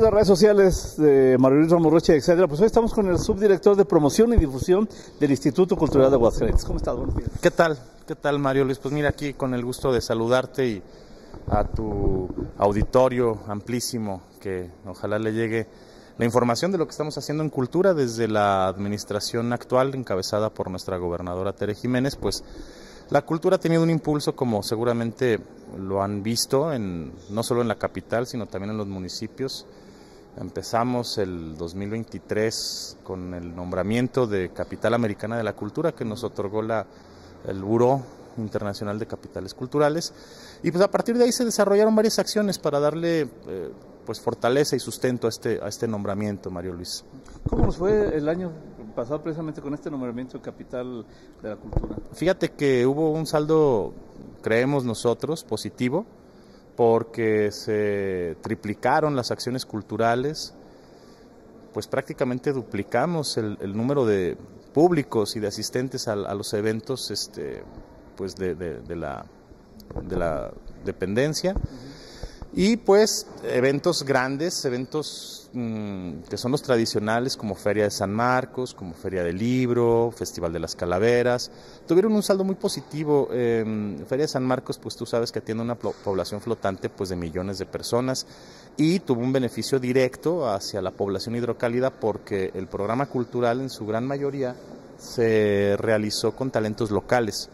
De redes sociales de Ramos Rocha, etcétera, pues hoy estamos con el subdirector de promoción y difusión del Instituto Cultural de Aguascalientes. ¿Cómo estás? Buenos días. ¿Qué tal? ¿Qué tal, Mario Luis? Pues mira, aquí con el gusto de saludarte y a tu auditorio amplísimo, que ojalá le llegue la información de lo que estamos haciendo en cultura desde la administración actual, encabezada por nuestra gobernadora Tere Jiménez, pues la cultura ha tenido un impulso, como seguramente lo han visto, en, no solo en la capital, sino también en los municipios. Empezamos el 2023 con el nombramiento de Capital Americana de la Cultura que nos otorgó la, el Buró Internacional de Capitales Culturales. Y pues a partir de ahí se desarrollaron varias acciones para darle eh, pues fortaleza y sustento a este, a este nombramiento, Mario Luis. ¿Cómo nos fue el año pasado precisamente con este nombramiento de capital de la cultura? Fíjate que hubo un saldo, creemos nosotros, positivo, porque se triplicaron las acciones culturales, pues prácticamente duplicamos el, el número de públicos y de asistentes a, a los eventos este, pues de, de, de, la, de la dependencia. Y pues eventos grandes, eventos mmm, que son los tradicionales como Feria de San Marcos, como Feria del Libro, Festival de las Calaveras, tuvieron un saldo muy positivo. Eh, Feria de San Marcos, pues tú sabes que tiene una población flotante pues de millones de personas y tuvo un beneficio directo hacia la población hidrocálida porque el programa cultural en su gran mayoría se realizó con talentos locales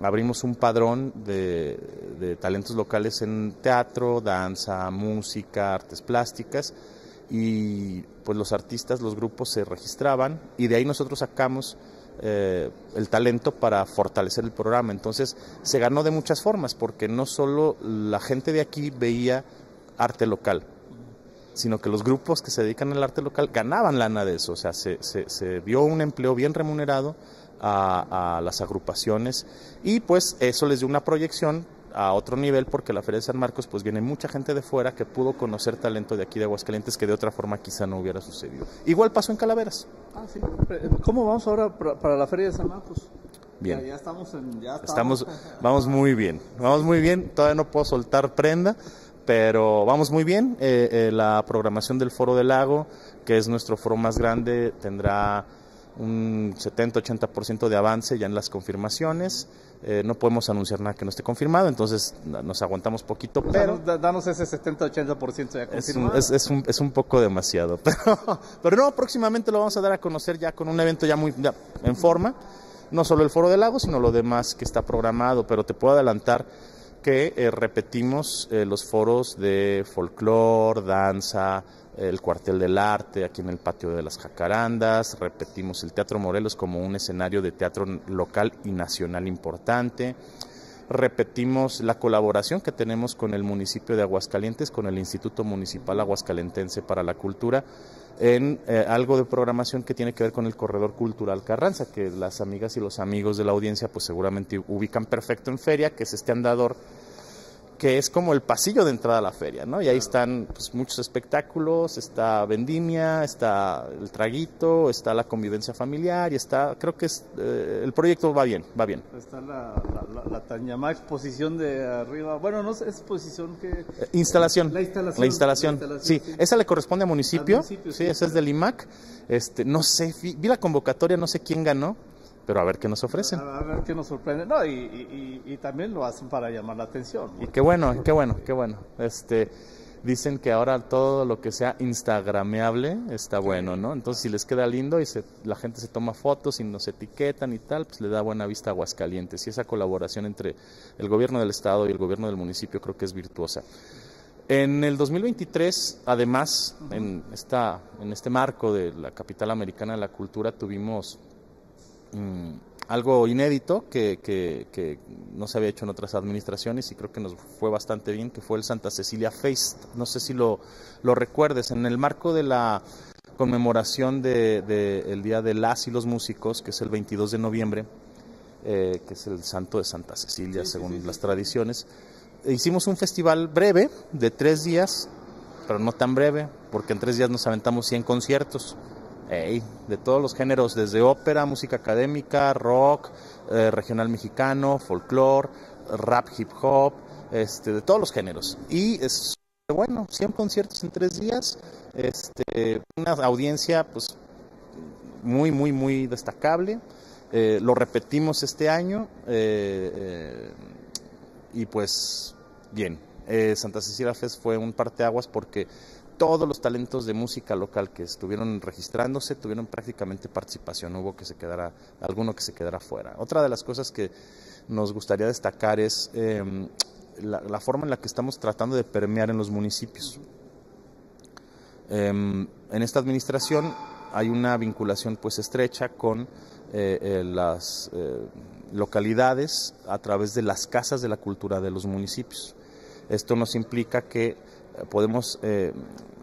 abrimos un padrón de, talentos locales en teatro, danza, música, artes plásticas y pues los artistas, los grupos se registraban y de ahí nosotros sacamos eh, el talento para fortalecer el programa. Entonces se ganó de muchas formas porque no solo la gente de aquí veía arte local, sino que los grupos que se dedican al arte local ganaban lana de eso, o sea, se, se, se dio un empleo bien remunerado a, a, las agrupaciones y pues eso les dio una proyección a otro nivel porque la Feria de San Marcos pues viene mucha gente de fuera que pudo conocer talento de aquí de Aguascalientes que de otra forma quizá no hubiera sucedido. Igual pasó en Calaveras. Ah, sí. ¿Cómo vamos ahora para la Feria de San Marcos? Bien. Ya, ya estamos en... Ya estamos... estamos, vamos muy bien, vamos muy bien, todavía no puedo soltar prenda, pero vamos muy bien. Eh, eh, la programación del Foro del Lago, que es nuestro foro más grande, tendrá un 70-80% de avance ya en las confirmaciones. Eh, no podemos anunciar nada que no esté confirmado, entonces nos aguantamos poquito, pues pero... Danos, danos ese 70-80% ya confirmado. Es un, es, es, un, es un poco demasiado, pero, pero no, próximamente lo vamos a dar a conocer ya con un evento ya muy ya en forma, no solo el Foro del Lago, sino lo demás que está programado, pero te puedo adelantar que eh, repetimos eh, los foros de folclore, danza, el cuartel del arte aquí en el patio de las jacarandas, repetimos el Teatro Morelos como un escenario de teatro local y nacional importante, repetimos la colaboración que tenemos con el municipio de Aguascalientes, con el Instituto Municipal Aguascalentense para la Cultura, en eh, algo de programación que tiene que ver con el corredor cultural Carranza, que las amigas y los amigos de la audiencia pues seguramente ubican perfecto en feria, que es este andador que es como el pasillo de entrada a la feria, ¿no? Y ahí están pues, muchos espectáculos, está vendimia, está el traguito, está la convivencia familiar y está, creo que es, eh, el proyecto va bien, va bien. Está la, la, la, la tan llamada exposición de arriba, bueno, no sé, exposición que... Eh, instalación. La instalación. La instalación, la instalación sí. sí. Esa le corresponde a municipio, municipio sí, sí, esa es del IMAC, este, no sé, vi, vi la convocatoria, no sé quién ganó, pero a ver qué nos ofrecen. A, ver qué nos sorprende. No, y, y, y, también lo hacen para llamar la atención. Y qué bueno, qué bueno, qué bueno. Este, dicen que ahora todo lo que sea instagrameable está bueno, ¿no? Entonces si les queda lindo y se, la gente se toma fotos y nos etiquetan y tal, pues le da buena vista a Aguascalientes. Y esa colaboración entre el gobierno del estado y el gobierno del municipio creo que es virtuosa. En el 2023, además, en, esta, en este marco de la capital americana de la cultura, tuvimos Mm, algo inédito que, que, que, no se había hecho en otras administraciones y creo que nos fue bastante bien, que fue el Santa Cecilia Feast. No sé si lo, lo recuerdes, en el marco de la conmemoración del de, de Día de las y los Músicos, que es el 22 de noviembre, eh, que es el santo de Santa Cecilia, sí, según sí, sí, las tradiciones. Hicimos un festival breve de tres días, pero no tan breve, porque en tres días nos aventamos 100 conciertos de todos los géneros, desde ópera, música académica, rock, eh, regional mexicano, folclore, rap, hip hop, este, de todos los géneros. Y es bueno, 100 conciertos en tres días, este, una audiencia pues muy, muy, muy destacable. Eh, lo repetimos este año eh, y pues bien, Santa Cecilia Fest fue un parteaguas porque todos los talentos de música local que estuvieron registrándose tuvieron prácticamente participación, hubo que se quedara, alguno que se quedara fuera. Otra de las cosas que nos gustaría destacar es em, la, forma en la que estamos tratando de permear en los municipios. Em, en esta administración hay una vinculación pues estrecha con eh, eh, las eh, localidades a través de las casas de la cultura de los municipios. Esto nos implica que podemos eh,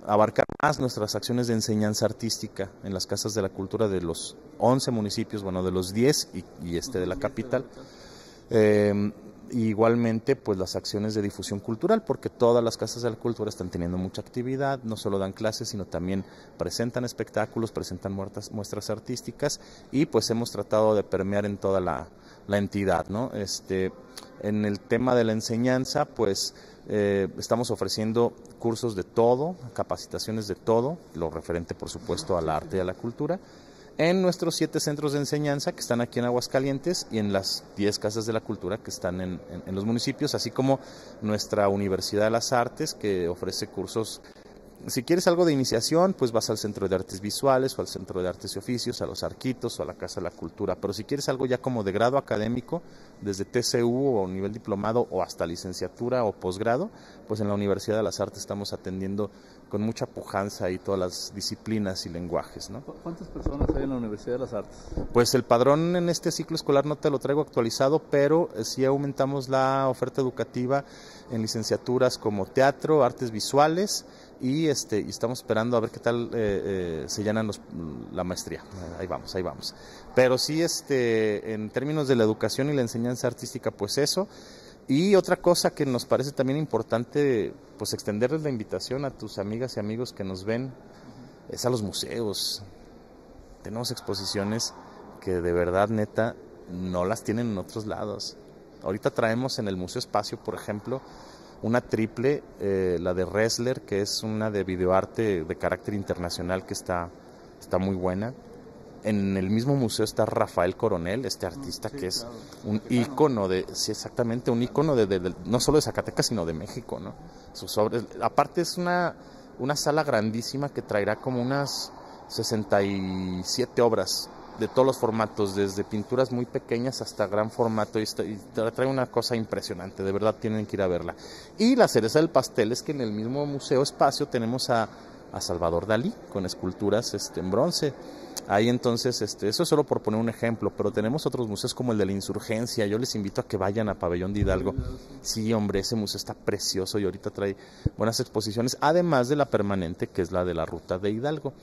abarcar más nuestras acciones de enseñanza artística en las casas de la cultura de los 11 municipios, bueno, de los 10 y, este de la capital. Eh, igualmente, pues las acciones de difusión cultural, porque todas las casas de la cultura están teniendo mucha actividad, no solo dan clases, sino también presentan espectáculos, presentan muestras artísticas y pues hemos tratado de permear en toda la, la entidad, ¿no? Este, en el tema de la enseñanza, pues eh, estamos ofreciendo cursos de todo, capacitaciones de todo, lo referente por supuesto al arte y a la cultura, en nuestros siete centros de enseñanza que están aquí en Aguascalientes y en las diez casas de la cultura que están en, en los municipios, así como nuestra Universidad de las Artes que ofrece cursos si quieres algo de iniciación, pues vas al Centro de Artes Visuales o al Centro de Artes y Oficios, a los Arquitos o a la Casa de la Cultura. Pero si quieres algo ya como de grado académico, desde TCU o nivel diplomado o hasta licenciatura o posgrado, pues en la Universidad de las Artes estamos atendiendo con mucha pujanza y todas las disciplinas y lenguajes. ¿no? ¿Cuántas personas hay en la Universidad de las Artes? Pues el padrón en este ciclo escolar no te lo traigo actualizado, pero sí aumentamos la oferta educativa en licenciaturas como teatro, artes visuales, y este y estamos esperando a ver qué tal eh, eh, se llenan los, la maestría ahí vamos ahí vamos pero sí este en términos de la educación y la enseñanza artística pues eso y otra cosa que nos parece también importante pues extenderles la invitación a tus amigas y amigos que nos ven es a los museos tenemos exposiciones que de verdad neta no las tienen en otros lados ahorita traemos en el museo espacio por ejemplo una triple, eh, la de Ressler, que es una de videoarte de carácter internacional que está, está muy buena. En el mismo museo está Rafael Coronel, este artista que es un ícono de, sí, exactamente, un ícono de, no solo de Zacatecas, sino de México, ¿no? Sus obras, aparte es una, una sala grandísima que traerá como unas 67 obras de todos los formatos, desde pinturas muy pequeñas hasta gran formato, y, trae una cosa impresionante, de verdad tienen que ir a verla. Y la cereza del pastel es que en el mismo Museo Espacio tenemos a, Salvador Dalí con esculturas este, en bronce. Ahí entonces, este, eso es solo por poner un ejemplo, pero tenemos otros museos como el de la Insurgencia. Yo les invito a que vayan a Pabellón de Hidalgo. Sí, hombre, ese museo está precioso y ahorita trae buenas exposiciones, además de la permanente que es la de la Ruta de Hidalgo.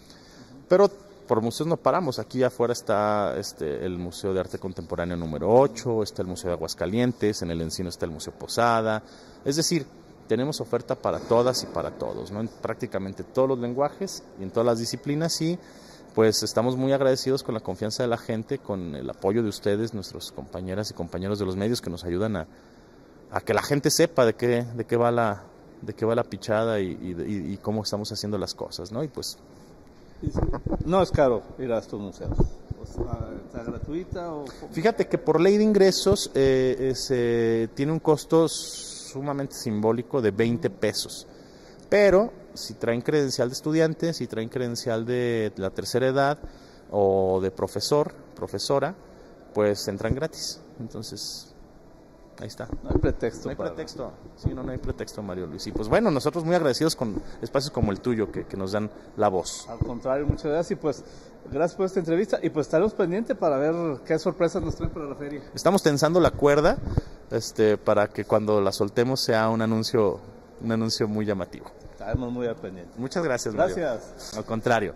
Pero por museos no paramos. Aquí afuera está este, el Museo de Arte Contemporáneo número 8, está el Museo de Aguascalientes, en el Encino está el Museo Posada. Es decir, tenemos oferta para todas y para todos, ¿no? en prácticamente todos los lenguajes y en todas las disciplinas y pues estamos muy agradecidos con la confianza de la gente, con el apoyo de ustedes, nuestros compañeras y compañeros de los medios que nos ayudan a, a que la gente sepa de qué, de qué va la de qué va la pichada y, y, y cómo estamos haciendo las cosas, ¿no? Y pues no es caro ir a estos museos. ¿Está gratuita? O... Fíjate que por ley de ingresos eh, tiene un costo sumamente simbólico de 20 pesos. Pero si traen credencial de estudiante, si traen credencial de la tercera edad o de profesor, profesora, pues entran gratis. Entonces, Ahí está. No hay pretexto. No hay pretexto. Sí, no, no hay pretexto, Mario Luis. Y pues bueno, nosotros muy agradecidos con espacios como el tuyo que, nos dan la voz. Al contrario, muchas gracias. Y pues gracias por esta entrevista. Y pues estaremos pendientes para ver qué sorpresas nos traen para la feria. Estamos tensando la cuerda este, para que cuando la soltemos sea un anuncio, un anuncio muy llamativo. Estaremos muy al pendiente. Muchas gracias, Mario. Gracias. Al contrario.